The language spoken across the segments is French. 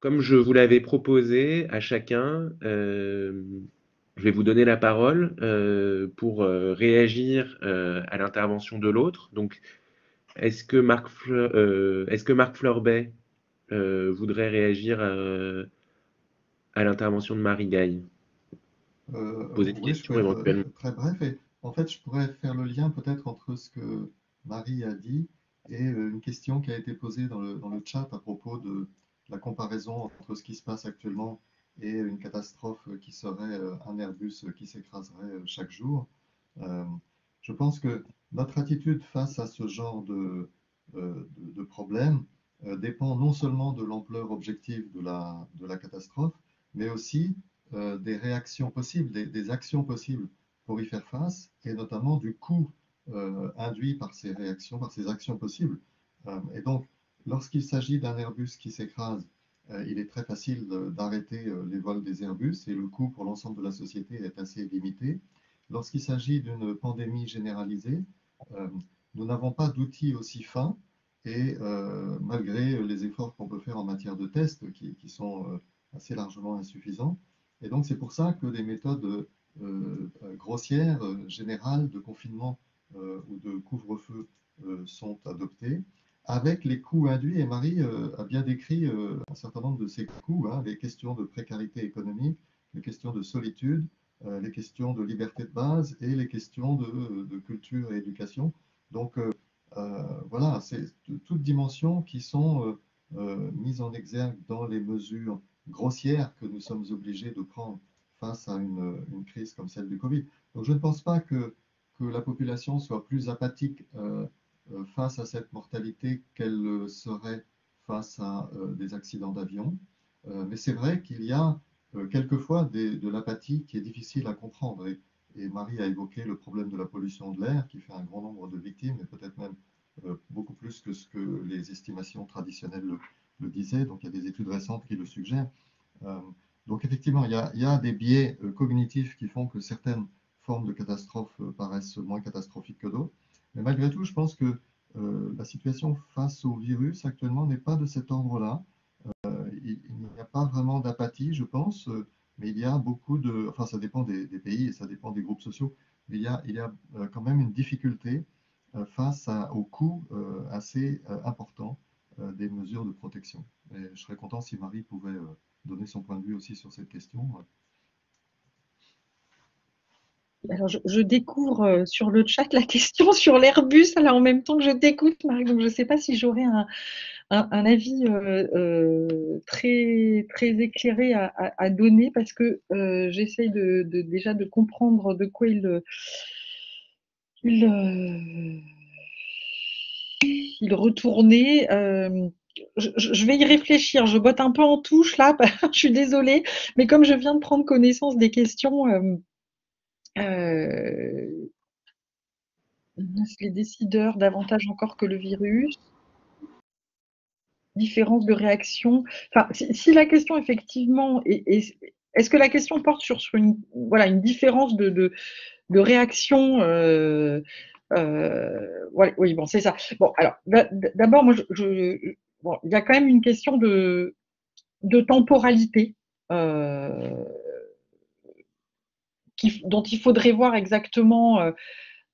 comme je vous l'avais proposé à chacun, euh, je vais vous donner la parole euh, pour euh, réagir à l'intervention de l'autre. Donc, est-ce que Marc, est-ce que Marc Fleurbet voudrait réagir à, l'intervention de Marie Gaille? Poser des questions éventuellement. Très bref. Et en fait, je pourrais faire le lien peut-être entre ce que Marie a dit et une question qui a été posée dans le, dans le chat à propos de la comparaison entre ce qui se passe actuellement et une catastrophe qui serait euh, un Airbus qui s'écraserait euh, chaque jour. Euh, je pense que notre attitude face à ce genre de, de, problème dépend non seulement de l'ampleur objective de la, de la catastrophe, mais aussi des réactions possibles, des, actions possibles pour y faire face, et notamment du coût induit par ces réactions, par ces actions possibles. et donc, Lorsqu'il s'agit d'un Airbus qui s'écrase, euh, il est très facile d'arrêter euh, les vols des Airbus et le coût pour l'ensemble de la société est assez limité. Lorsqu'il s'agit d'une pandémie généralisée, euh, nous n'avons pas d'outils aussi fins et malgré les efforts qu'on peut faire en matière de tests qui, sont assez largement insuffisants. Et donc c'est pour ça que des méthodes grossières, générales de confinement ou de couvre-feu sont adoptées avec les coûts induits, et Marie euh, a bien décrit euh, un certain nombre de ces coûts, hein, les questions de précarité économique, les questions de solitude, euh, les questions de liberté de base et les questions de, culture et éducation. Donc voilà, c'est toutes dimensions qui sont mises en exergue dans les mesures grossières que nous sommes obligés de prendre face à une, crise comme celle du Covid. Donc je ne pense pas que, que la population soit plus apathique face à cette mortalité qu'elle euh, serait face à euh, des accidents d'avion. mais c'est vrai qu'il y a quelquefois de l'apathie qui est difficile à comprendre. Et, Marie a évoqué le problème de la pollution de l'air qui fait un grand nombre de victimes, et peut-être même beaucoup plus que ce que les estimations traditionnelles le, disaient. Donc il y a des études récentes qui le suggèrent. donc effectivement, il y, a, il y, a, des biais cognitifs qui font que certaines formes de catastrophes paraissent moins catastrophiques que d'autres. Mais malgré tout, je pense que euh, la situation face au virus actuellement n'est pas de cet ordre-là. Euh, il, n'y a pas vraiment d'apathie, je pense, euh, mais il y a beaucoup de... Enfin, ça dépend des, pays et ça dépend des groupes sociaux, mais il y a, il y a quand même une difficulté face au coût assez important des mesures de protection. Et je serais content si Marie pouvait donner son point de vue aussi sur cette question. Alors, je, découvre euh, sur le chat la question sur l'Airbus, là, en même temps que je t'écoute, Marie. Donc, je ne sais pas si j'aurai un, avis euh, euh, très, très éclairé à, donner parce que j'essaye de, déjà de comprendre de quoi il, il, il retournait. Je, vais y réfléchir. Je botte un peu en touche là. je suis désolée, mais comme je viens de prendre connaissance des questions euh, les décideurs davantage encore que le virus Différence de réaction. Enfin, si, la question effectivement est, est-ce que la question porte sur, une, voilà, une différence de, de, réaction euh, euh, Oui, bon, c'est ça. Bon, alors, d'abord, moi, je, il y a quand même une question de, de temporalité. Dont il faudrait voir exactement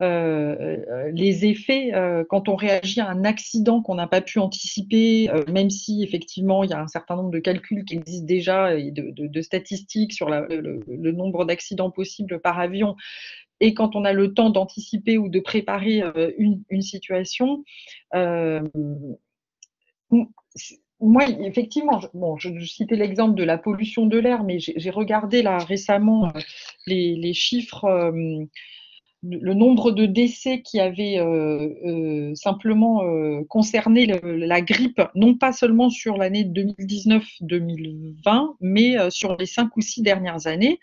euh, euh, les effets euh, quand on réagit à un accident qu'on n'a pas pu anticiper, même si effectivement il y a un certain nombre de calculs qui existent déjà et de, statistiques sur le, nombre d'accidents possibles par avion. Et quand on a le temps d'anticiper ou de préparer une, une, situation, moi, effectivement, je, bon, je, citais l'exemple de la pollution de l'air, mais j'ai regardé là récemment euh, les, chiffres, euh, le nombre de décès qui avaient euh, simplement concerné la grippe, non pas seulement sur l'année 2019-2020, mais sur les cinq ou six dernières années.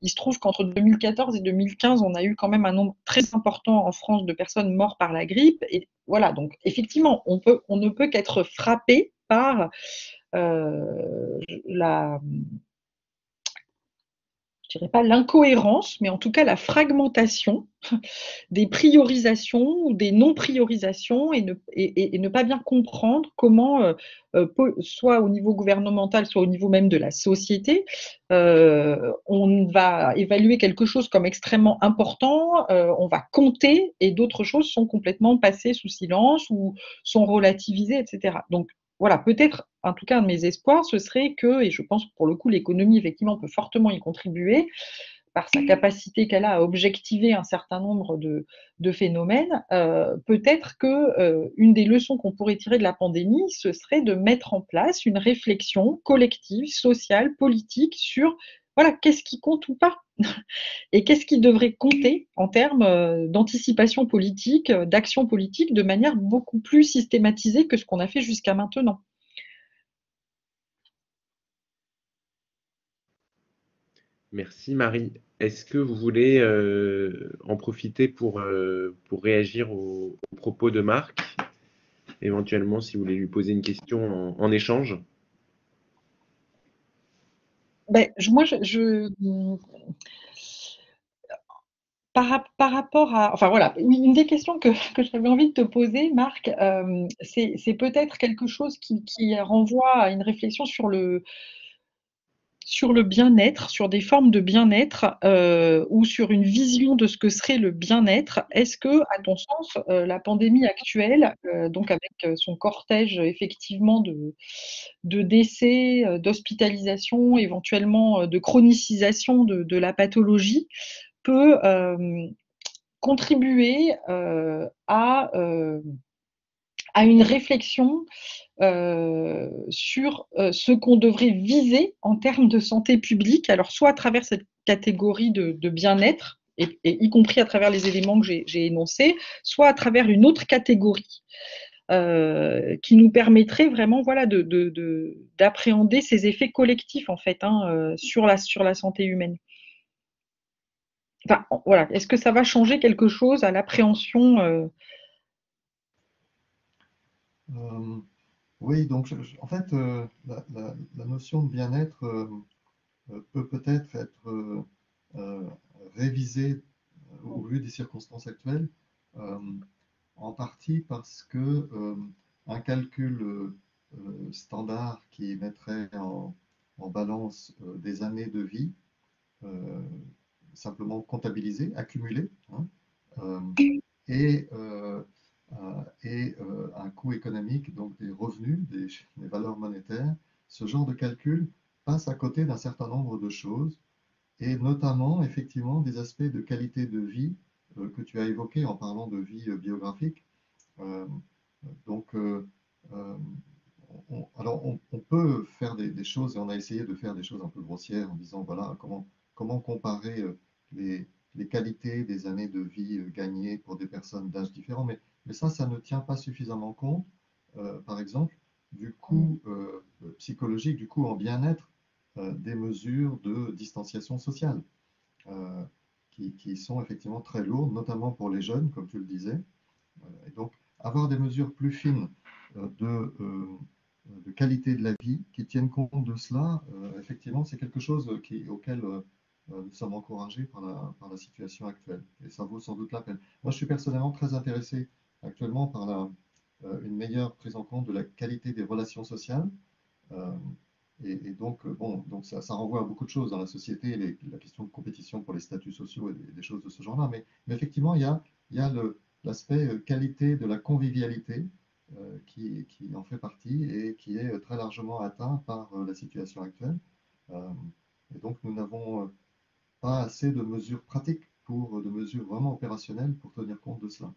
Il se trouve qu'entre 2014 et 2015, on a eu quand même un nombre très important en France de personnes mortes par la grippe. Et voilà, donc effectivement, on, peut, on ne peut qu'être frappé par euh, la, je dirais pas l'incohérence, mais en tout cas la fragmentation des priorisations ou des non-priorisations et ne, pas bien comprendre comment, euh, euh, soit au niveau gouvernemental, soit au niveau même de la société, on va évaluer quelque chose comme extrêmement important, on va compter et d'autres choses sont complètement passées sous silence ou sont relativisées, etc. Donc voilà, peut-être, en tout cas, un de mes espoirs, ce serait que, et je pense que pour le coup, l'économie, effectivement, peut fortement y contribuer par sa capacité qu'elle a à objectiver un certain nombre de, phénomènes, euh, peut-être que euh, une des leçons qu'on pourrait tirer de la pandémie, ce serait de mettre en place une réflexion collective, sociale, politique sur voilà, qu'est-ce qui compte ou pas Et qu'est-ce qui devrait compter en termes euh, d'anticipation politique, euh, d'action politique, de manière beaucoup plus systématisée que ce qu'on a fait jusqu'à maintenant? Merci Marie. Est-ce que vous voulez euh, en profiter pour, pour réagir aux, propos de Marc? Éventuellement, si vous voulez lui poser une question en échange ben, moi, je, par, rapport à, enfin voilà, une des questions que, j'avais envie de te poser, Marc, euh, c'est peut-être quelque chose qui, renvoie à une réflexion sur le, sur le bien-être, sur des formes de bien-être euh, ou sur une vision de ce que serait le bien-être. Est-ce que, à ton sens, euh, la pandémie actuelle, euh, donc avec son cortège effectivement de, décès, d'hospitalisation, éventuellement de chronicisation de, la pathologie, peut contribuer à une réflexion euh, sur euh, ce qu'on devrait viser en termes de santé publique, alors soit à travers cette catégorie de, bien-être, et, y compris à travers les éléments que j'ai énoncés, soit à travers une autre catégorie. Euh, qui nous permettrait vraiment voilà, d'appréhender ces effets collectifs en fait hein, sur, la, sur la santé humaine. Enfin, voilà. Est-ce que ça va changer quelque chose à l'appréhension oui, donc en fait, euh, la, notion de bien-être euh, euh, peut peut-être être, révisée au vu des circonstances actuelles, en partie parce que un calcul standard qui mettrait en, balance des années de vie, simplement comptabilisées, accumulées, hein, et et euh, un coût économique, donc des revenus, des, valeurs monétaires, ce genre de calcul passe à côté d'un certain nombre de choses, et notamment effectivement des aspects de qualité de vie euh, que tu as évoqués en parlant de vie biographique. donc, on, alors on, peut faire des, choses, et on a essayé de faire des choses un peu grossières en disant, voilà, comment, comparer les, les qualités des années de vie gagnées pour des personnes d'âge différents, mais mais ça, ça ne tient pas suffisamment compte, euh, par exemple, du coût euh, psychologique, du coût en bien-être euh, des mesures de distanciation sociale, qui, sont effectivement très lourdes, notamment pour les jeunes, comme tu le disais. et donc, avoir des mesures plus fines de, de, qualité de la vie qui tiennent compte de cela, effectivement, c'est quelque chose qui, auquel nous sommes encouragés par la, par la, situation actuelle. Et ça vaut sans doute la peine. Moi, je suis personnellement très intéressé actuellement par euh, une meilleure prise en compte de la qualité des relations sociales. Euh, et, donc, euh, bon, donc ça, renvoie à beaucoup de choses dans la société, la question de compétition pour les statuts sociaux et des, choses de ce genre-là. Mais, effectivement, il y a, y a l'aspect qualité de la convivialité qui, qui, en fait partie et qui est très largement atteint par la situation actuelle. et donc, nous n'avons pas assez de mesures pratiques pour de mesures vraiment opérationnelles pour tenir compte de cela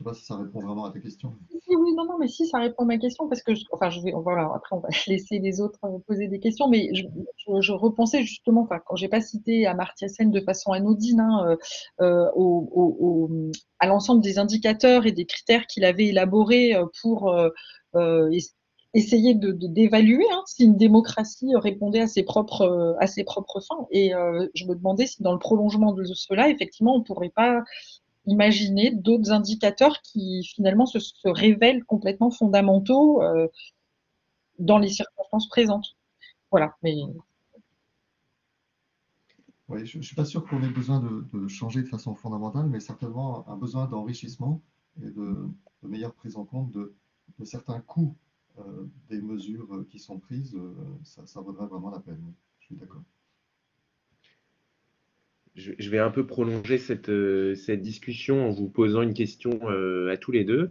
sais pas si ça répond vraiment à ta question. Oui, non, non, mais si, ça répond à ma question parce que, enfin, je vais, voilà, après, on va laisser les autres euh, poser des questions, mais je, repensais justement, enfin, quand j'ai pas cité Amartya Sen de façon anodine, hein, euh, euh, à l'ensemble des indicateurs et des critères qu'il avait élaborés pour essayer de, d'évaluer hein, si une démocratie répondait à ses propres, à ses propres fins. Et je me demandais si dans le prolongement de cela, effectivement, on pourrait pas imaginer d'autres indicateurs qui finalement se, révèlent complètement fondamentaux euh, dans les circonstances présentes. Voilà. Oui, je ne suis pas sûr qu'on ait besoin de, changer de façon fondamentale, mais certainement un besoin d'enrichissement et de, meilleure prise en compte de, certains coûts euh, des mesures qui sont prises. Euh, ça, ça vaudrait vraiment la peine. Je suis d'accord je vais un peu prolonger cette, euh, cette, discussion en vous posant une question à tous les deux.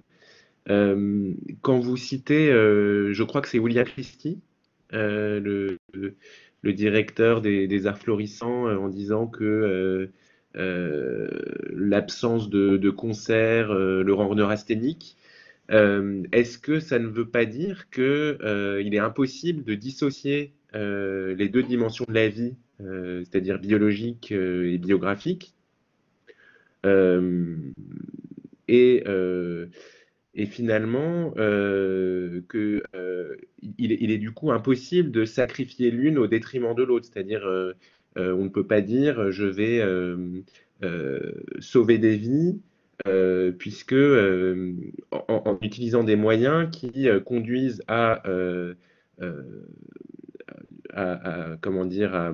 quand vous citez, je crois que c'est William Christie, le, directeur des, arts florissants euh, en disant que euh, euh, l'absence de, de concerts le rend neurasthénique. Est-ce que ça ne veut pas dire qu'il est impossible de dissocier les deux dimensions de la vie, c'est-à-dire biologique et biographique, et et finalement euh, que euh, il, est du coup impossible de sacrifier l'une au détriment de l'autre. C'est-à-dire, euh, on ne peut pas dire je vais sauver des vies puisque en, utilisant des moyens qui conduisent à, comment dire à,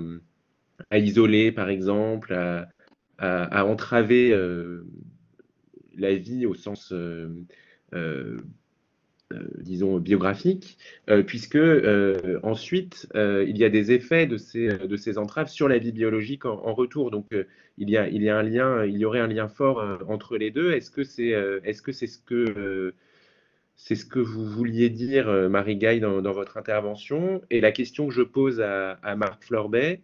isoler par exemple, à, à entraver la vie au sens euh, euh, disons, biographique, euh, puisque ensuite, il y a des effets de ces, entraves sur la vie biologique en, retour. Donc, il, y a, un lien, il y aurait un lien fort entre les deux. Est-ce que c'est ce que vous vouliez dire, Marie Gaille, dans, votre intervention? Et la question que je pose à, Marc Florbet,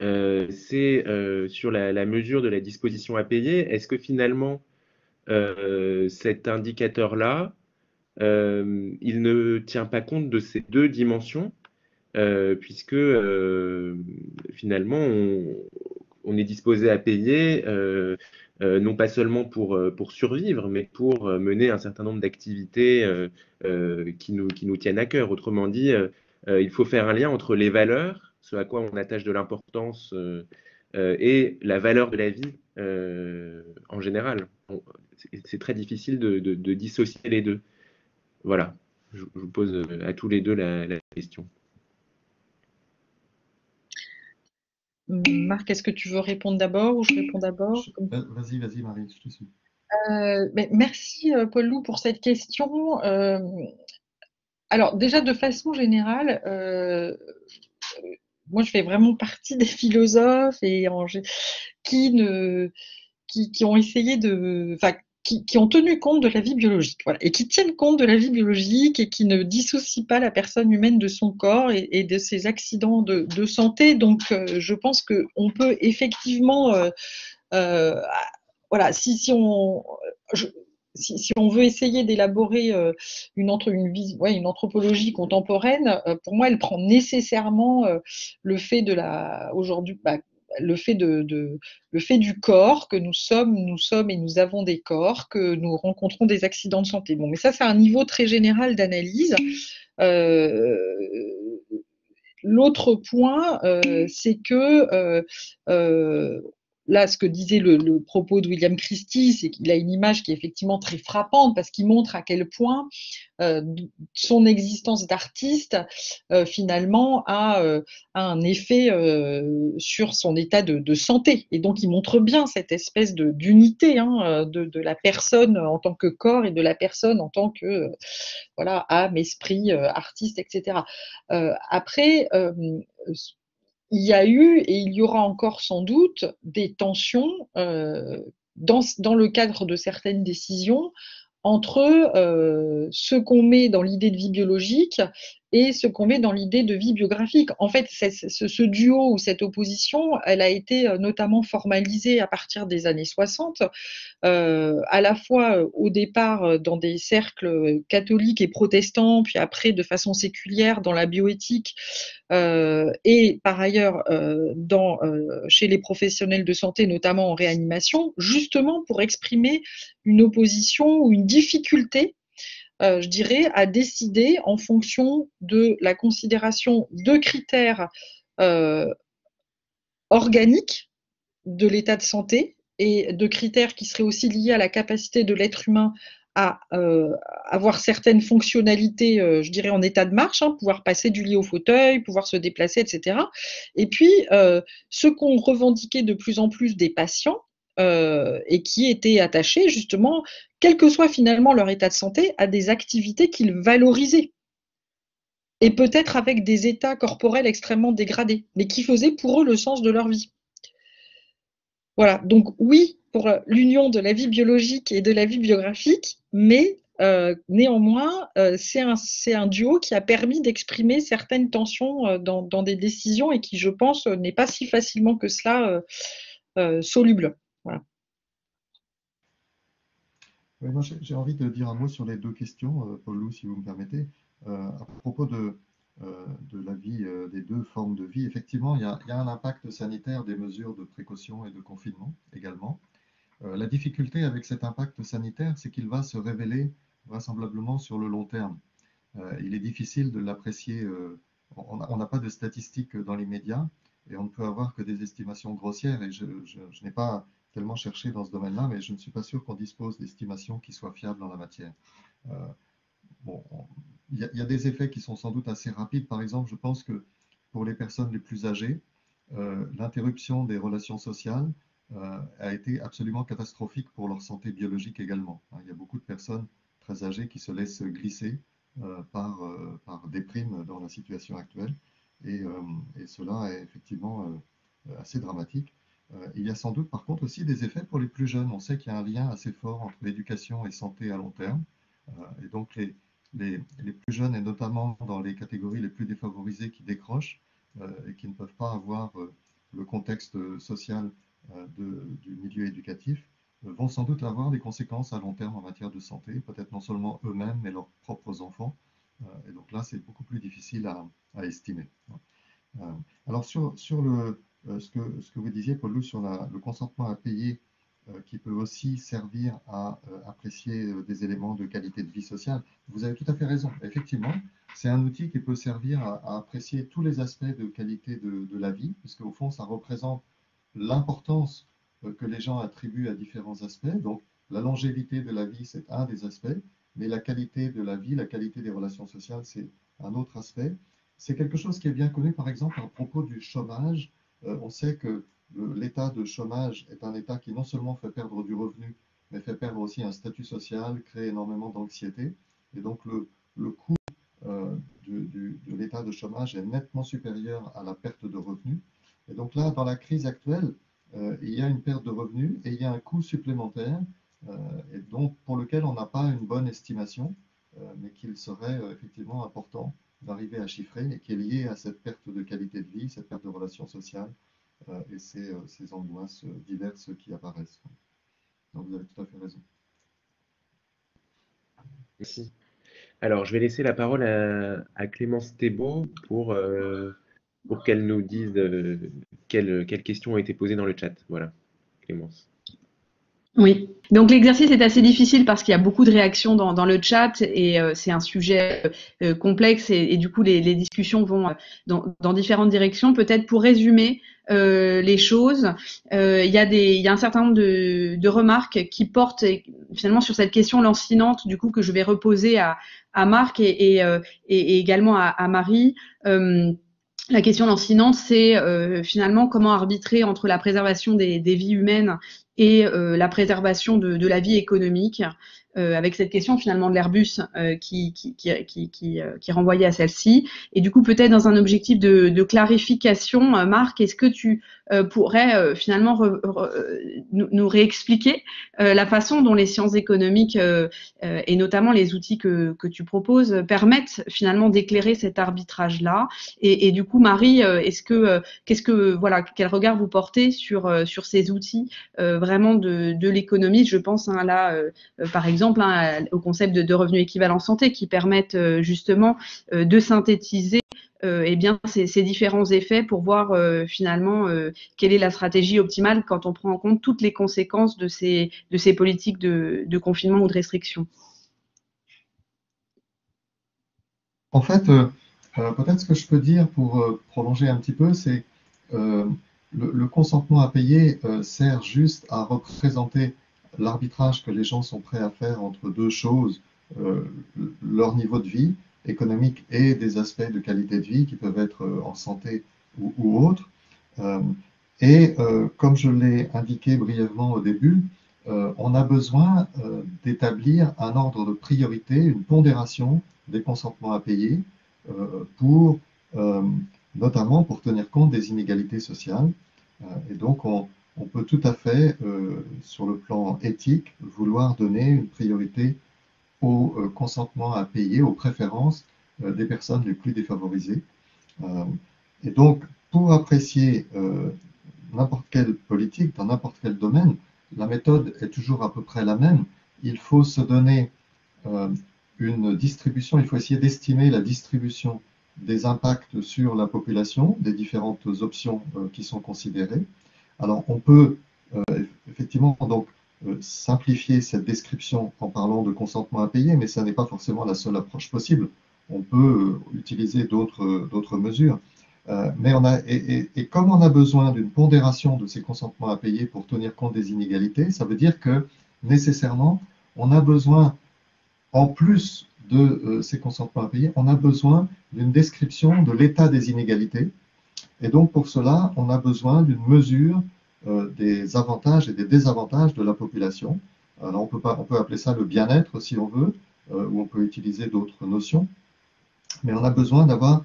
c'est sur la, mesure de la disposition à payer. Est-ce que finalement, euh, cet indicateur-là, euh, il ne tient pas compte de ces deux dimensions, euh, puisque finalement, on, est disposé à payer, non pas seulement pour, pour survivre, mais pour mener un certain nombre d'activités qui, nous, qui nous tiennent à cœur. Autrement dit, il faut faire un lien entre les valeurs, ce à quoi on attache de l'importance, et la valeur de la vie en général c'est très difficile de, dissocier les deux. Voilà, je, vous pose euh, à tous les deux la, question. Marc, est-ce que tu veux répondre d'abord ou je réponds d'abord? Vas-y, vas-y Marie, je te suis. Euh, merci euh, Paul Lou pour cette question. alors déjà de façon générale, moi je fais vraiment partie des philosophes et qui ne qui, ont essayé de, qui, ont tenu compte de la vie biologique, voilà, et qui tiennent compte de la vie biologique et qui ne dissocient pas la personne humaine de son corps et, de ses accidents de, santé. Donc, euh, je pense qu'on peut effectivement, euh, euh, voilà, si, si on, si, on veut essayer d'élaborer une, une, ouais, une, anthropologie contemporaine, pour moi, elle prend nécessairement le fait de la, aujourd'hui, bah, le fait, de, le fait du corps, que nous sommes, nous sommes et nous avons des corps, que nous rencontrons des accidents de santé. Bon, mais ça, c'est un niveau très général d'analyse. Euh, l'autre point, euh, c'est que euh, là, ce que disait le, propos de William Christie, c'est qu'il a une image qui est effectivement très frappante parce qu'il montre à quel point euh, son existence d'artiste euh, finalement euh, a, un effet sur son état de, santé. Et donc, il montre bien cette espèce d'unité hein, de, de, la personne en tant que corps et de la personne en tant que voilà âme, esprit, artiste, etc. après il y a eu et il y aura encore sans doute des tensions euh, dans, le cadre de certaines décisions entre euh, ce qu'on met dans l'idée de vie biologique et ce qu'on met dans l'idée de vie biographique. En fait, ce, duo ou cette opposition, elle a été euh, notamment formalisée à partir des années 60, euh, à la fois euh, au départ dans des cercles catholiques et protestants, puis après de façon séculière dans la bioéthique, et par ailleurs chez les professionnels de santé, notamment en réanimation, justement pour exprimer une opposition ou une difficulté je dirais, à décider en fonction de la considération de critères euh, organiques de l'état de santé et de critères qui seraient aussi liés à la capacité de l'être humain à avoir certaines fonctionnalités, je dirais, en état de marche, hein, pouvoir passer du lit au fauteuil, pouvoir se déplacer, etc. Et puis, ce qu'ont revendiqué de plus en plus des patients, et qui étaient attachés justement, quel que soit finalement leur état de santé, à des activités qu'ils valorisaient. Et peut-être avec des états corporels extrêmement dégradés, mais qui faisaient pour eux le sens de leur vie. Voilà, donc oui, pour l'union de la vie biologique et de la vie biographique, mais euh, néanmoins, euh, c'est un, duo qui a permis d'exprimer certaines tensions euh, dans, des décisions et qui, je pense, n'est pas si facilement que cela soluble. Moi, j'ai envie de dire un mot sur les deux questions, Paul Lou, si vous me permettez. à propos de, de la vie, des deux formes de vie, effectivement, il y, a, un impact sanitaire des mesures de précaution et de confinement également. la difficulté avec cet impact sanitaire, c'est qu'il va se révéler vraisemblablement sur le long terme. Euh, il est difficile de l'apprécier. Euh, on n'a pas de statistiques dans les médias et on ne peut avoir que des estimations grossières. Et je, n'ai pas tellement cherché dans ce domaine-là, mais je ne suis pas sûr qu'on dispose d'estimations qui soient fiables dans la matière. Euh, bon, il y, a des effets qui sont sans doute assez rapides. Par exemple, je pense que pour les personnes les plus âgées, l'interruption des relations sociales a été absolument catastrophique pour leur santé biologique également. Il y a beaucoup de personnes âgés qui se laissent glisser euh, par, euh, par déprime dans la situation actuelle. Euh, et cela est effectivement assez dramatique. Il y a sans doute par contre aussi des effets pour les plus jeunes. On sait qu'il y a un lien assez fort entre l'éducation et santé à long terme. et donc les, les, les, plus jeunes, et notamment dans les catégories les plus défavorisées qui décrochent et qui ne peuvent pas avoir le contexte social de, du milieu éducatif, vont sans doute avoir des conséquences à long terme en matière de santé, peut-être non seulement eux-mêmes, mais leurs propres enfants. Euh, et donc là, c'est beaucoup plus difficile à, estimer. Euh, alors sur, sur le, euh, ce, que, ce que vous disiez, Paul sur le consentement à payer, qui peut aussi servir à apprécier des éléments de qualité de vie sociale, vous avez tout à fait raison. Effectivement, c'est un outil qui peut servir à, apprécier tous les aspects de qualité de, de la vie, puisque au fond, ça représente l'importance euh, que les gens attribuent à différents aspects. Donc, la longévité de la vie, c'est un des aspects, mais la qualité de la vie, la qualité des relations sociales, c'est un autre aspect. C'est quelque chose qui est bien connu, par exemple, à propos du chômage. Euh, on sait que l'état de chômage est un état qui non seulement fait perdre du revenu, mais fait perdre aussi un statut social, crée énormément d'anxiété. Et donc, le, coût euh, de l'état de chômage est nettement supérieur à la perte de revenus. Et donc là, dans la crise actuelle, euh, il y a une perte de revenus et il y a un coût supplémentaire, euh, et donc pour lequel on n'a pas une bonne estimation, euh, mais qu'il serait effectivement important d'arriver à chiffrer et qui est lié à cette perte de qualité de vie, cette perte de relations sociales et ces, ces, angoisses diverses qui apparaissent. Vous avez tout à fait raison. Merci. Alors, je vais laisser la parole à, Clémence Thébault pour qu'elle nous dise euh, quelles, questions ont été posées dans le chat. Voilà, Clémence. Oui, donc l'exercice est assez difficile parce qu'il y a beaucoup de réactions dans, le chat et euh, c'est un sujet euh, complexe et, du coup les, discussions vont dans, différentes directions. Peut-être pour résumer les choses, il, y a des, y a un certain nombre de, remarques qui portent finalement sur cette question lancinante du coup que je vais reposer à, à Marc et, et, également à, à Marie la question lancinante, c'est euh, finalement comment arbitrer entre la préservation des, vies humaines et euh, la préservation de, la vie économique. Euh, avec cette question finalement de l'Airbus euh, qui, qui, qui, qui, euh, qui, renvoyait à celle-ci. Et du coup, peut-être dans un objectif de, de clarification, Marc, est-ce que tu pourrais finalement nous, nous, réexpliquer la façon dont les sciences économiques et notamment les outils que, que tu proposes permettent finalement d'éclairer cet arbitrage-là? Et, et, du coup, Marie, est-ce que qu'est-ce que voilà, quel regard vous portez sur sur ces outils vraiment de, de l'économie? Je pense hein, là, par exemple exemple, hein, au concept de, revenus équivalents santé qui permettent euh, justement euh, de synthétiser euh, eh bien, ces, différents effets pour voir finalement quelle est la stratégie optimale quand on prend en compte toutes les conséquences de ces, de ces politiques de, confinement ou de restriction. En fait, peut-être ce que je peux dire pour prolonger un petit peu, c'est le, le, consentement à payer sert juste à représenter l'arbitrage que les gens sont prêts à faire entre deux choses, leur niveau de vie économique et des aspects de qualité de vie qui peuvent être en santé ou, ou autres. et comme je l'ai indiqué brièvement au début, on a besoin d'établir un ordre de priorité, une pondération des consentements à payer pour notamment pour tenir compte des inégalités sociales. Euh, et donc, on, peut tout à fait, euh, sur le plan éthique, vouloir donner une priorité au euh, consentement à payer, aux préférences des personnes les plus défavorisées. et donc, pour apprécier n'importe quelle politique dans n'importe quel domaine, la méthode est toujours à peu près la même. Il faut se donner une distribution, il faut essayer d'estimer la distribution des impacts sur la population, des différentes options euh, qui sont considérées. Alors, on peut euh, effectivement donc euh, simplifier cette description en parlant de consentement à payer, mais ça n'est pas forcément la seule approche possible. On peut utiliser d'autres mesures. mais et, comme on a besoin d'une pondération de ces consentements à payer pour tenir compte des inégalités, ça veut dire que nécessairement, on a besoin, en plus de euh, ces consentements à payer, on a besoin d'une description de l'état des inégalités. Et donc, pour cela, on a besoin d'une mesure euh, des avantages et des désavantages de la population. Alors, on peut, appeler ça le bien-être si on veut, euh, ou on peut utiliser d'autres notions. Mais on a besoin d'avoir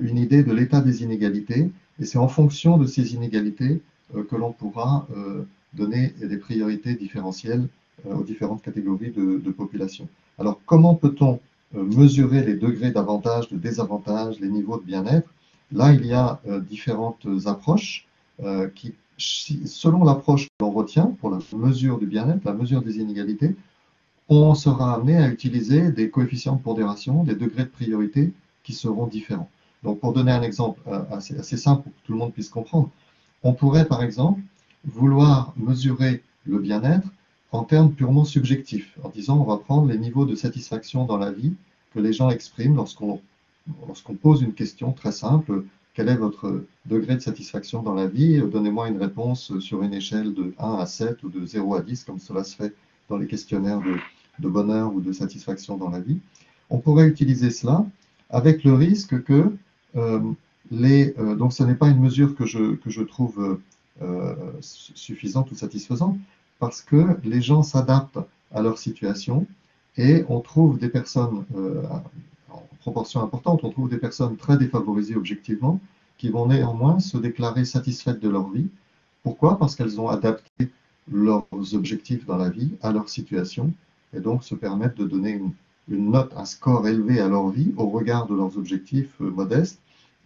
une idée de l'état des inégalités. Et c'est en fonction de ces inégalités que l'on pourra donner des priorités différentielles aux différentes catégories de, population. Alors, comment peut-on euh, mesurer les degrés d'avantage, de désavantage, les niveaux de bien-être? Là, il y a euh, différentes approches euh, qui, selon l'approche que l'on retient pour la mesure du bien-être, la mesure des inégalités, on sera amené à utiliser des coefficients de pondération, des degrés de priorité qui seront différents. Donc, pour donner un exemple assez, assez simple pour que tout le monde puisse comprendre, on pourrait, par exemple, vouloir mesurer le bien-être en termes purement subjectifs, en disant on va prendre les niveaux de satisfaction dans la vie que les gens expriment lorsqu'on lorsqu'on pose une question très simple, quel est votre degré de satisfaction dans la vie? Donnez-moi une réponse sur une échelle de 1 à 7 ou de 0 à 10, comme cela se fait dans les questionnaires de, bonheur ou de satisfaction dans la vie. On pourrait utiliser cela avec le risque que euh, les... Euh, donc ce n'est pas une mesure que je, que je trouve euh, suffisante ou satisfaisante, parce que les gens s'adaptent à leur situation et on trouve des personnes, proportion importante, on trouve des personnes très défavorisées objectivement qui vont néanmoins se déclarer satisfaites de leur vie. Pourquoi? Parce qu'elles ont adapté leurs objectifs dans la vie à leur situation et donc se permettent de donner une, note, un score élevé à leur vie au regard de leurs objectifs euh, modestes,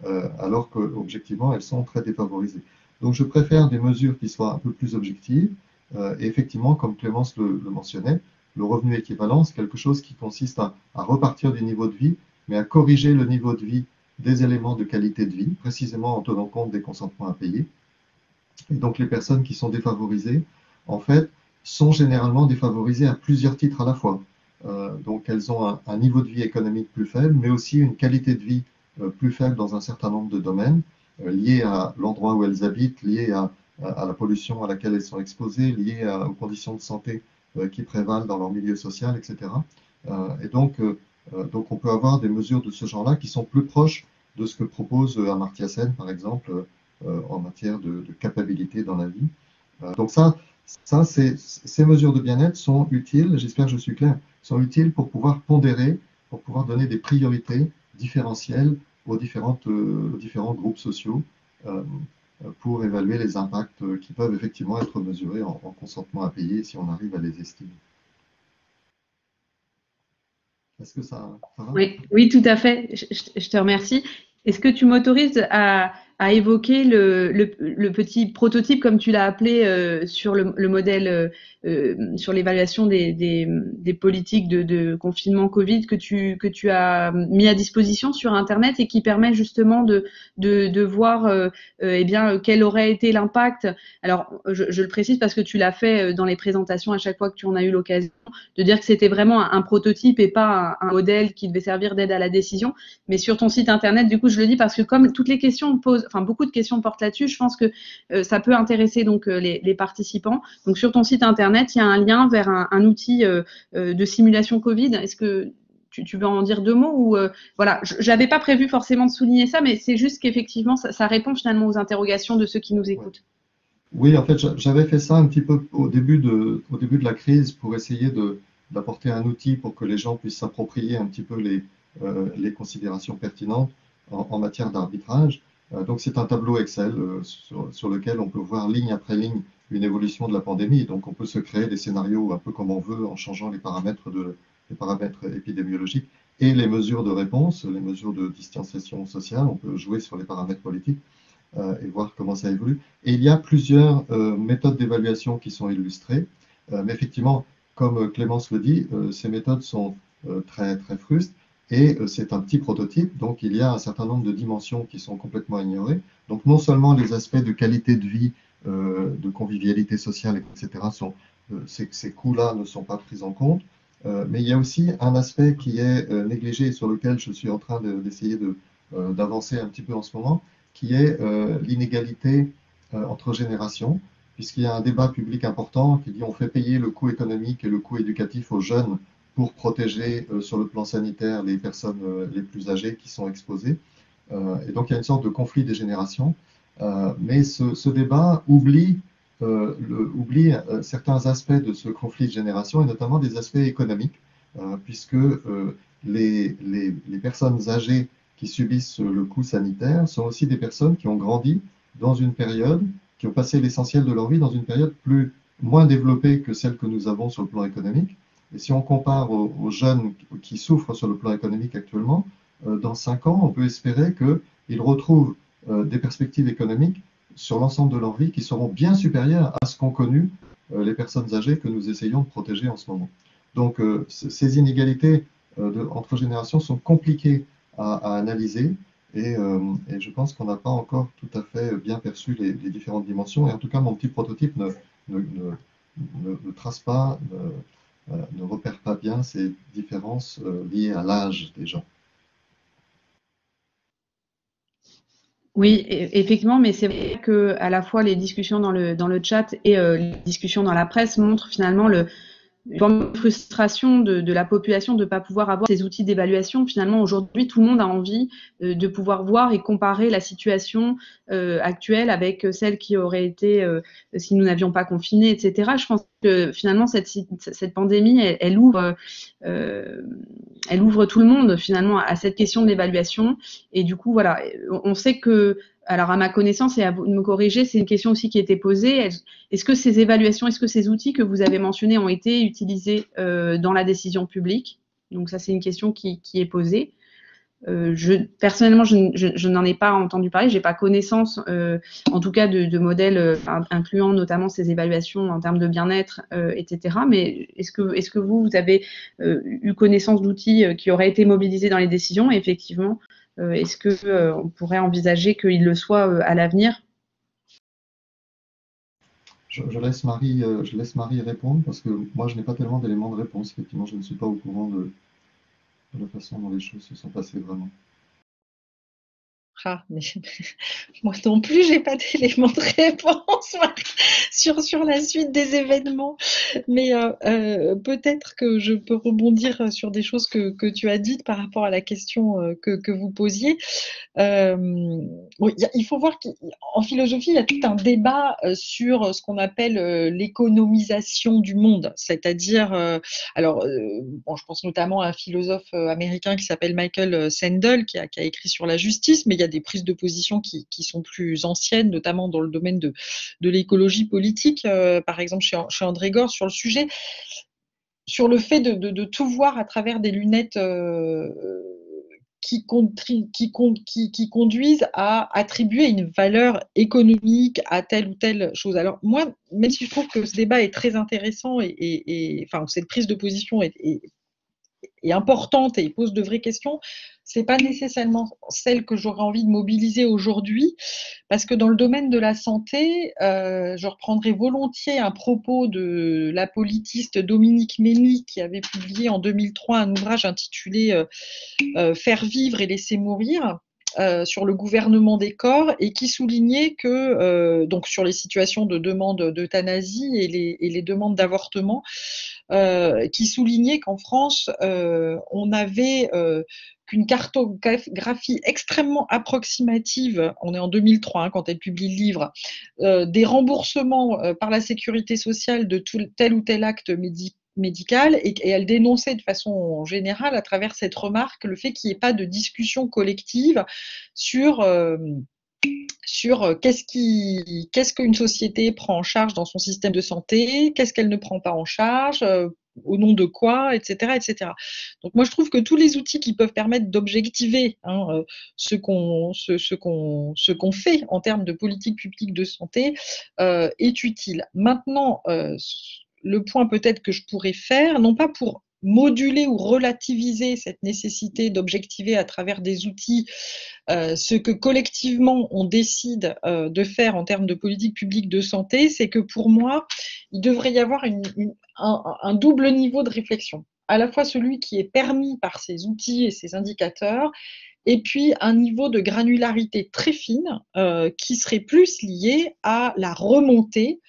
euh, alors qu'objectivement elles sont très défavorisées. Donc je préfère des mesures qui soient un peu plus objectives euh, et effectivement, comme Clémence le, mentionnait, le revenu équivalent, c'est quelque chose qui consiste à, repartir du niveau de vie, mais à corriger le niveau de vie des éléments de qualité de vie, précisément en tenant compte des consentements à payer. Et donc les personnes qui sont défavorisées, en fait, sont généralement défavorisées à plusieurs titres à la fois. Euh, donc elles ont un, niveau de vie économique plus faible, mais aussi une qualité de vie euh, plus faible dans un certain nombre de domaines, liés à l'endroit où elles habitent, liés à la pollution à laquelle elles sont exposées, liées aux conditions de santé euh, qui prévalent dans leur milieu social, etc. Euh, et donc, euh, donc, on peut avoir des mesures de ce genre-là qui sont plus proches de ce que propose Amartya Sen, par exemple, en matière de, de, capacité dans la vie. donc ça, ça ces mesures de bien-être sont utiles, j'espère que je suis clair, sont utiles pour pouvoir pondérer, pour pouvoir donner des priorités différentielles aux, différentes, aux différents groupes sociaux pour évaluer les impacts qui peuvent effectivement être mesurés en, consentement à payer si on arrive à les estimer. Est-ce que ça, va? Oui, oui, tout à fait. je te remercie. Est-ce que tu m'autorises à, à évoquer le, le, le, petit prototype, comme tu l'as appelé, euh, sur le, le modèle, euh, euh, sur l'évaluation des, des, des, politiques de, de, confinement Covid que tu, que tu as mis à disposition sur Internet et qui permet justement de, de, de voir euh, eh bien, quel aurait été l'impact. Alors, je, je, le précise parce que tu l'as fait dans les présentations à chaque fois que tu en as eu l'occasion, de dire que c'était vraiment un, prototype et pas un, un modèle qui devait servir d'aide à la décision. Mais sur ton site Internet, du coup, je le dis parce que comme toutes les questions posent enfin beaucoup de questions portent là-dessus. Je pense que ça peut intéresser donc les, participants. Donc sur ton site internet, il y a un lien vers un, outil de simulation Covid. Est-ce que tu, veux en dire deux mots ou voilà, j'avais pas prévu forcément de souligner ça, mais c'est juste qu'effectivement ça, répond finalement aux interrogations de ceux qui nous écoutent. Oui, en fait, j'avais fait ça un petit peu au début de, au début de la crise pour essayer d'apporter un outil pour que les gens puissent s'approprier un petit peu les, euh, les considérations pertinentes en, matière d'arbitrage. Euh, donc, c'est un tableau Excel euh, sur, lequel on peut voir ligne après ligne une évolution de la pandémie. Donc, on peut se créer des scénarios un peu comme on veut en changeant les paramètres, de, les paramètres épidémiologiques et les mesures de réponse, les mesures de distanciation sociale. On peut jouer sur les paramètres politiques. Euh, et voir comment ça évolue. Et il y a plusieurs méthodes d'évaluation qui sont illustrées. Mais effectivement, comme Clémence le dit, ces méthodes sont très, très frustes. Et c'est un petit prototype, donc il y a un certain nombre de dimensions qui sont complètement ignorées. Donc non seulement les aspects de qualité de vie, de convivialité sociale, etc., sont, ces, ces coûts-là ne sont pas pris en compte, mais il y a aussi un aspect qui est négligé et sur lequel je suis en train d'essayer d'avancer un petit peu en ce moment, qui est euh, l'inégalité euh, entre générations, puisqu'il y a un débat public important qui dit on fait payer le coût économique et le coût éducatif aux jeunes pour protéger euh, sur le plan sanitaire les personnes les plus âgées qui sont exposées. et donc il y a une sorte de conflit des générations. mais ce, débat oublie, le, oublie certains aspects de ce conflit de génération et notamment des aspects économiques, puisque les, les, les, personnes âgées qui subissent le coût sanitaire sont aussi des personnes qui ont grandi dans une période, qui ont passé l'essentiel de leur vie dans une période plus moins développée que celle que nous avons sur le plan économique. Et si on compare aux, jeunes qui souffrent sur le plan économique actuellement, euh, dans cinq ans, on peut espérer qu'ils retrouvent euh, des perspectives économiques sur l'ensemble de leur vie qui seront bien supérieures à ce qu'ont connu euh, les personnes âgées que nous essayons de protéger en ce moment. Donc ces inégalités entre générations sont compliquées à, analyser. Et, je pense qu'on n'a pas encore tout à fait bien perçu les, différentes dimensions. Et en tout cas, mon petit prototype ne, trace pas, ne, repère pas bien ces différences euh, liées à l'âge des gens. Oui, effectivement, mais c'est vrai que à la fois les discussions dans le, dans le chat et euh, les discussions dans la presse montrent finalement le, une frustration de, la population de ne pas pouvoir avoir ces outils d'évaluation. Finalement, aujourd'hui, tout le monde a envie euh, de pouvoir voir et comparer la situation euh, actuelle avec celle qui aurait été euh, si nous n'avions pas confiné, etc. Je pense que finalement, cette, cette pandémie, elle, elle ouvre, elle ouvre tout le monde finalement à cette question de l'évaluation. Et du coup, voilà, on sait que alors à ma connaissance, et à vous de me corriger, c'est une question aussi qui a été posée. Est-ce que ces évaluations, est-ce que ces outils que vous avez mentionnés ont été utilisés euh, dans la décision publique? Donc ça, c'est une question qui, est posée. Euh, je, personnellement, je, n'en ai pas entendu parler, j'ai pas connaissance, euh, en tout cas, de, modèles incluant notamment ces évaluations en termes de bien-être, etc. Mais est-ce que, vous, vous avez eu connaissance d'outils qui auraient été mobilisés dans les décisions? Et effectivement est-ce qu'on euh, pourrait envisager qu'il le soit euh, à l'avenir? Je, laisse Marie, je laisse Marie répondre parce que moi, je n'ai pas tellement d'éléments de réponse. Effectivement, je ne suis pas au courant de la façon dont les choses se sont passées vraiment. Ah, mais moi non plus, j'ai pas d'éléments de réponse sur, sur la suite des événements. Mais euh, euh, peut-être que je peux rebondir sur des choses que, que, tu as dites par rapport à la question euh, que, que vous posiez. il faut voir qu'en philosophie, il y a tout un débat sur ce qu'on appelle l'économisation du monde. C'est-à-dire, alors, bon, je pense notamment à un philosophe américain qui s'appelle Michael Sandel, qui a, qui a écrit sur la justice, mais il y a des prises de position qui, sont plus anciennes, notamment dans le domaine de, l'écologie politique, euh, par exemple chez, André Gore, sur le sujet, sur le fait de, tout voir à travers des lunettes. Euh, qui, conduisent à attribuer une valeur économique à telle ou telle chose. Alors moi, même si je trouve que ce débat est très intéressant et, enfin cette prise de position est, est importante et pose de vraies questions, c'est pas nécessairement celle que j'aurais envie de mobiliser aujourd'hui, parce que dans le domaine de la santé, euh, je reprendrai volontiers un propos de la politiste Dominique Mény qui avait publié en 2003 un ouvrage intitulé euh, euh, Faire vivre et laisser mourir sur le gouvernement des corps et qui soulignait que, donc sur les situations de demande d'euthanasie et les demandes d'avortement, qui soulignait qu'en France, on avait qu'une cartographie extrêmement approximative, on est en 2003 hein, quand elle publie le livre, des remboursements par la sécurité sociale de tel ou tel acte médical et, elle dénonçait de façon générale à travers cette remarque le fait qu'il n'y ait pas de discussion collective sur euh, euh, qu'est-ce qu'est-ce qu'une société prend en charge dans son système de santé, qu'est-ce qu'elle ne prend pas en charge, euh, au nom de quoi, etc., etc. Donc moi je trouve que tous les outils qui peuvent permettre d'objectiver hein, qu'on ce, qu'on ce qu'on fait en termes de politique publique de santé est utile. Maintenant le point peut-être que je pourrais faire, non pas pour moduler ou relativiser cette nécessité d'objectiver à travers des outils euh, ce que collectivement on décide euh, de faire en termes de politique publique de santé, c'est que pour moi, il devrait y avoir un, double niveau de réflexion. À la fois celui qui est permis par ces outils et ces indicateurs, et puis un niveau de granularité très fine euh, qui serait plus lié à la remontée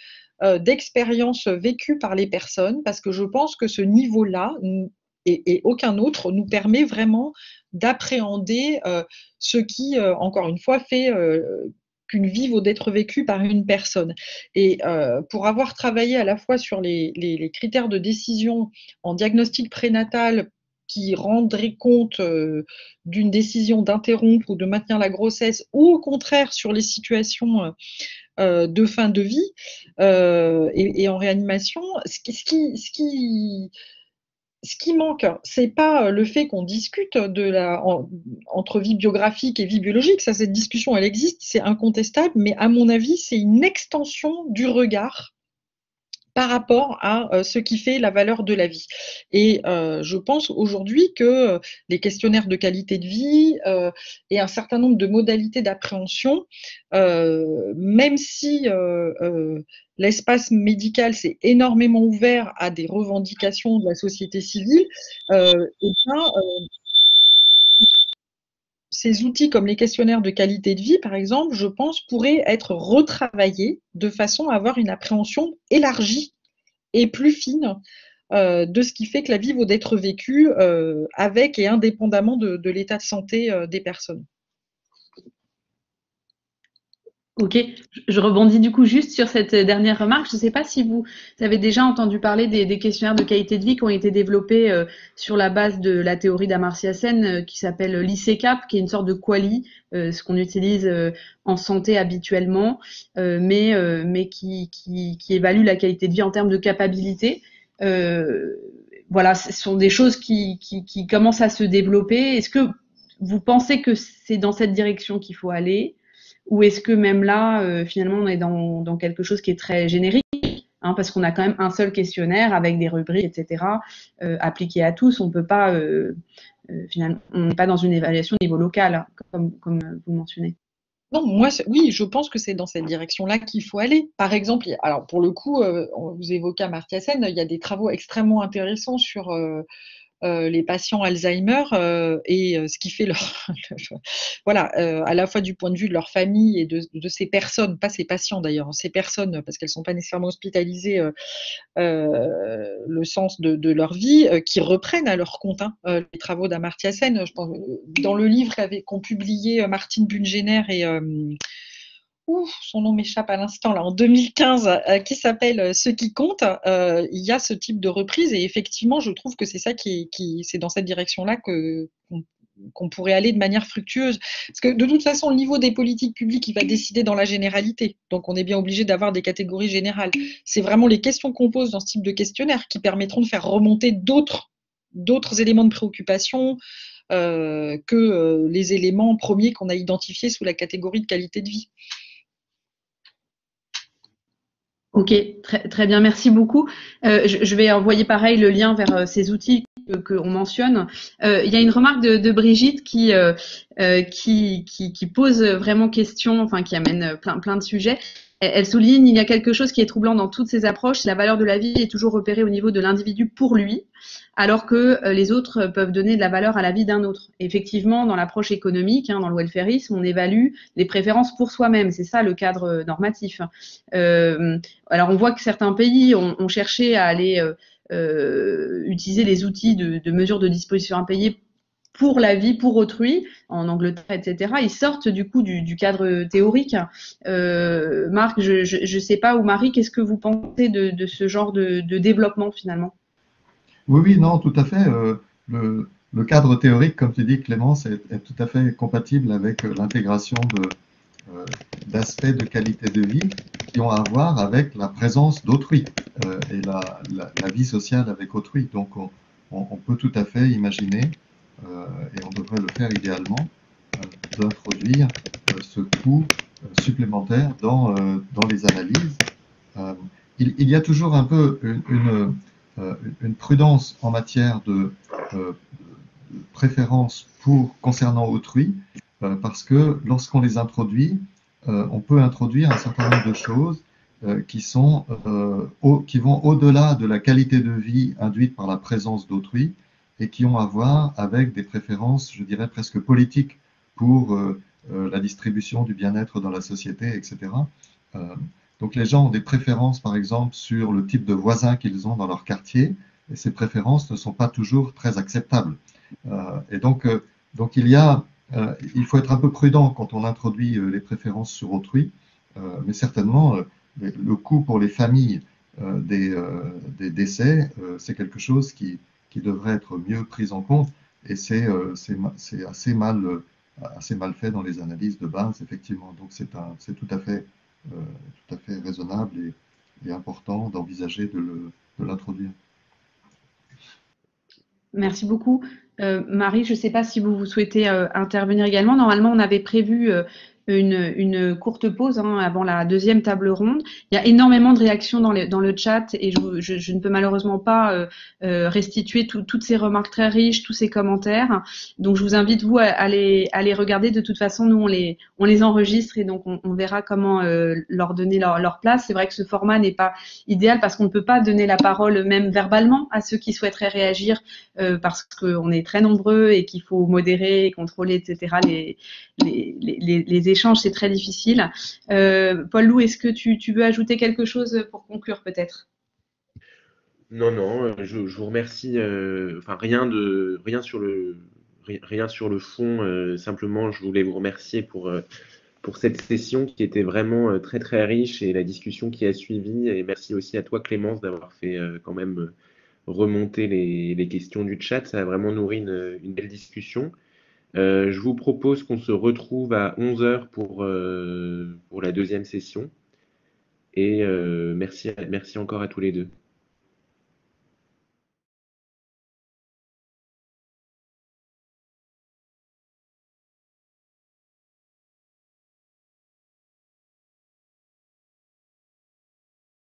euh, d'expériences vécues par les personnes, parce que je pense que ce niveau-là et, aucun autre nous permet vraiment d'appréhender euh, ce qui, euh, encore une fois, fait qu'une vie vaut d'être vécue par une personne. Et pour avoir travaillé à la fois sur les, critères de décision en diagnostic prénatal qui rendraient compte d'une décision d'interrompre ou de maintenir la grossesse, ou au contraire sur les situations de fin de vie euh, et, en réanimation, ce qui, ce qui, ce qui, ce qui manque, c'est pas le fait qu'on discute de la, entre vie biographique et vie biologique. Ça, cette discussion, elle existe, c'est incontestable, mais à mon avis, c'est une extension du regard par rapport à euh, ce qui fait la valeur de la vie. Et euh, je pense aujourd'hui que euh, les questionnaires de qualité de vie et un certain nombre de modalités d'appréhension, même si l'espace médical s'est énormément ouvert à des revendications de la société civile, eh bien, ces outils comme les questionnaires de qualité de vie, par exemple, je pense, pourraient être retravaillés de façon à avoir une appréhension élargie et plus fine euh, de ce qui fait que la vie vaut d'être vécue euh, avec et indépendamment de, l'état de santé euh, des personnes. Ok, je rebondis du coup juste sur cette dernière remarque. Je ne sais pas si vous avez déjà entendu parler des, questionnaires de qualité de vie qui ont été développés euh, sur la base de la théorie d'Amartya Sen euh, qui s'appelle l'ICECAP, qui est une sorte de quali, euh, ce qu'on utilise en santé habituellement, mais, mais qui, qui, qui, évalue la qualité de vie en termes de capacité. voilà, ce sont des choses qui, qui, qui commencent à se développer. Est-ce que vous pensez que c'est dans cette direction qu'il faut aller? Ou est-ce que même là, euh, finalement, on est dans, quelque chose qui est très générique hein, parce qu'on a quand même un seul questionnaire avec des rubriques, etc., euh, à tous. On peut pas, euh, finalement, on n'est pas dans une évaluation au niveau local, hein, comme, vous mentionnez. Non, moi, oui, je pense que c'est dans cette direction-là qu'il faut aller. Par exemple, alors pour le coup, vous évoquez Amartya Sen, il y a des travaux extrêmement intéressants sur euh, les patients Alzheimer euh, et euh, ce qui fait leur voilà à la fois du point de vue de leur famille et de, ces personnes pas ces patients d'ailleurs ces personnes parce qu'elles sont pas nécessairement hospitalisées le sens de, leur vie qui reprennent à leur compte hein, les travaux d'Amartya Sen. Dans le livre qu'ont publié Martine Bungener et son nom m'échappe à l'instant, là, en 2015, euh, qui s'appelle euh, Ce qui compte, euh, il y a ce type de reprise et effectivement, je trouve que c'est ça qui, c'est dans cette direction-là que qu'on pourrait aller de manière fructueuse. Parce que de toute façon, le niveau des politiques publiques, il va décider dans la généralité. Donc on est bien obligé d'avoir des catégories générales. C'est vraiment les questions qu'on pose dans ce type de questionnaire qui permettront de faire remonter d'autres éléments de préoccupation que les éléments premiers qu'on a identifiés sous la catégorie de qualité de vie. Ok, très, très bien, merci beaucoup. Euh, je, vais envoyer pareil le lien vers euh, ces outils qu'on mentionne. Euh, il y a une remarque de, Brigitte qui, qui, qui, qui, pose vraiment question, enfin qui amène plein, plein de sujets. Elle souligne il y a quelque chose qui est troublant dans toutes ces approches, la valeur de la vie est toujours repérée au niveau de l'individu pour lui, alors que euh, les autres peuvent donner de la valeur à la vie d'un autre. Effectivement, dans l'approche économique, hein, dans le welfarisme, on évalue les préférences pour soi-même. C'est ça le cadre euh, normatif. Euh, alors, on voit que certains pays ont, cherché à aller utiliser les outils de, de mesure de disposition impayée pour la vie, pour autrui, en Angleterre, etc. Ils sortent du coup du, cadre théorique. Euh, Marc, je ne sais pas, ou Marie, qu'est-ce que vous pensez de, ce genre de, développement finalement? Oui, oui, non, tout à fait. Euh, le, cadre théorique, comme tu dis, Clémence, est, tout à fait compatible avec l'intégration euh, d'aspects de qualité de vie qui ont à voir avec la présence d'autrui et la, vie sociale avec autrui. Donc, on peut tout à fait imaginer et on devrait le faire idéalement, euh, d'introduire euh, ce coût supplémentaire dans, dans les analyses. Il, y a toujours un peu une, prudence en matière de préférence pour concernant autrui, parce que lorsqu'on les introduit, on peut introduire un certain nombre de choses qui, sont, qui vont au-delà de la qualité de vie induite par la présence d'autrui et qui ont à voir avec des préférences, je dirais, presque politiques pour euh, euh, la distribution du bien-être dans la société, etc. Euh, donc les gens ont des préférences, par exemple, sur le type de voisins qu'ils ont dans leur quartier, et ces préférences ne sont pas toujours très acceptables. et donc, donc il y a, il faut être un peu prudent quand on introduit les préférences sur autrui, mais certainement le coût pour les familles des, des décès, c'est quelque chose qui, qui devrait être mieux prise en compte. Et c'est euh, assez mal, euh, assez mal fait dans les analyses de base, effectivement. Donc c'est tout, à fait, euh, tout à fait raisonnable et, important d'envisager de l'introduire. Merci beaucoup. Marie, je ne sais pas si vous, vous souhaitez intervenir également. Normalement, on avait prévu une, une courte pause hein, avant la deuxième table ronde. Il y a énormément de réactions dans, dans le chat et je, je, je, ne peux malheureusement pas euh, euh restituer toutes ces remarques très riches, tous ces commentaires. Donc je vous invite vous à, les, à les regarder. De toute façon, nous on les, on les enregistre et donc on, on verra comment euh, leur donner leur, leur place. C'est vrai que ce format n'est pas idéal parce qu'on ne peut pas donner la parole même verbalement à ceux qui souhaiteraient réagir euh, parce qu'on est très nombreux et qu'il faut modérer, contrôler, etc. les, les, les, les échanges, c'est très difficile. Euh, Paul Lou, est-ce que tu, veux ajouter quelque chose pour conclure peut-être? Non, non, euh, je, vous remercie. Euh, rien, rien, sur le, rien sur le fond, simplement, je voulais vous remercier pour, pour cette session qui était vraiment très, très riche et la discussion qui a suivi. Et merci aussi à toi, Clémence, d'avoir fait quand même remonter les, questions du chat. Ça a vraiment nourri une belle discussion. Euh, je vous propose qu'on se retrouve à 11h pour, euh, pour la deuxième session. Et euh, merci encore à tous les deux.